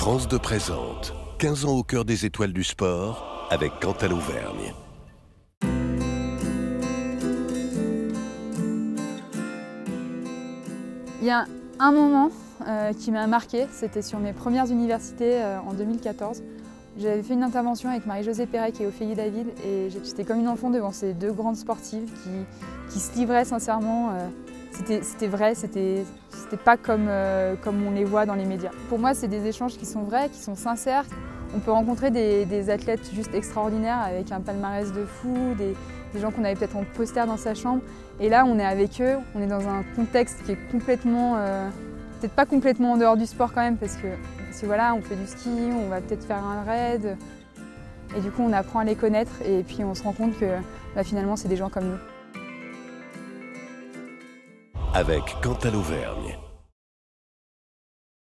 France 2 présente 15 ans au cœur des étoiles du sport avec Cantal Auvergne. Il y a un moment euh, qui m'a marqué, c'était sur mes premières universités euh, en 2014. J'avais fait une intervention avec Marie-Josée Pérec et Ophélie David et j'étais comme une enfant devant ces deux grandes sportives qui, se livraient sincèrement. Euh, c'était vrai, c'était pas comme, comme on les voit dans les médias. Pour moi, c'est des échanges qui sont vrais, qui sont sincères. On peut rencontrer des, athlètes juste extraordinaires avec un palmarès de fou, des, gens qu'on avait peut-être en poster dans sa chambre. Et là, on est avec eux, on est dans un contexte qui est complètement, euh, peut-être pas complètement en dehors du sport quand même, parce que, voilà, on fait du ski, on va peut-être faire un raid. Et du coup, on apprend à les connaître et puis on se rend compte que bah, finalement, c'est des gens comme nous. Avec Cantal Auvergne.